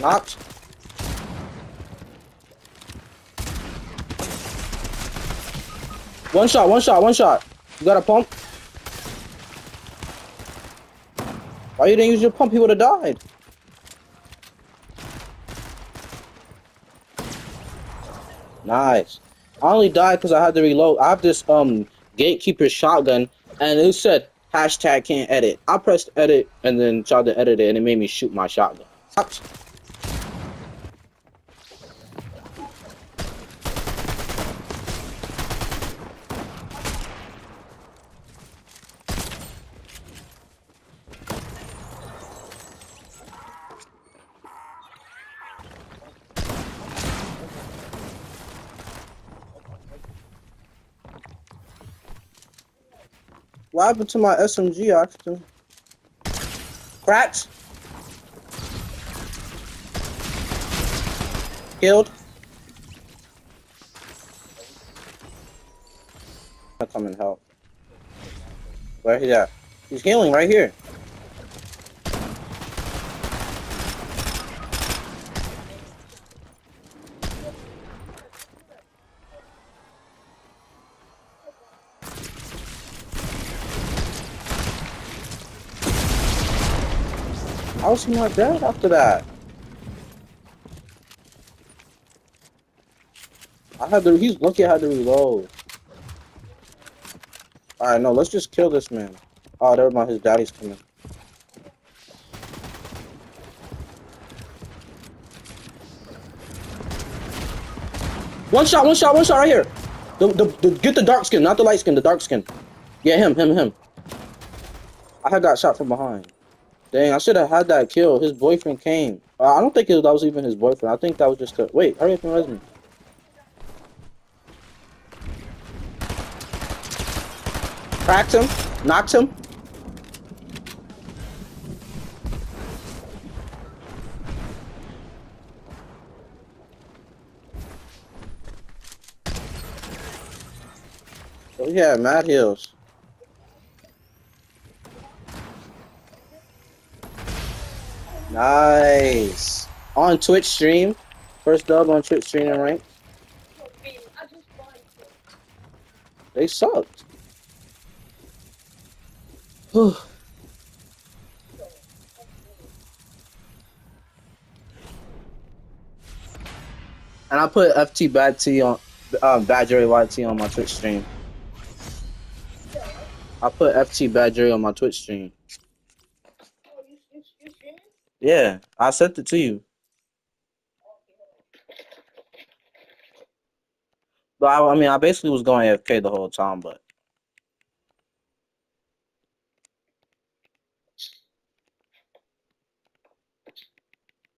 Knocked. One shot, one shot, one shot. You got a pump? Why you didn't use your pump? He would have died. Nice. I only died because I had to reload. I have this um gatekeeper shotgun, and it said hashtag can't edit. I pressed edit and then tried to edit it, and it made me shoot my shotgun. What happened to my SMG oxygen? Cracks? Killed? I'll come and help. Where he at? He's healing right here. How was he not dead after that? I had to. He's lucky I had to reload. All right, no, let's just kill this man. Oh, never mind. His daddy's coming. One shot, one shot, one shot right here. The, the, the, get the dark skin, not the light skin, the dark skin. Yeah, him, him, him. I had got shot from behind. Dang, I should have had that kill. His boyfriend came. Uh, I don't think it, that was even his boyfriend. I think that was just a... Wait, hurry up and res me. Cracked him. Knocked him. Oh yeah, Matt Hills. Nice. On Twitch stream. First dub on Twitch stream and rank. They sucked. And I put FT Bad T on uh, Bad Jerry YT on my Twitch stream. I put FT Bad Jerry on my Twitch stream. Yeah, I sent it to you. But I, I mean, I basically was going AFK the whole time, but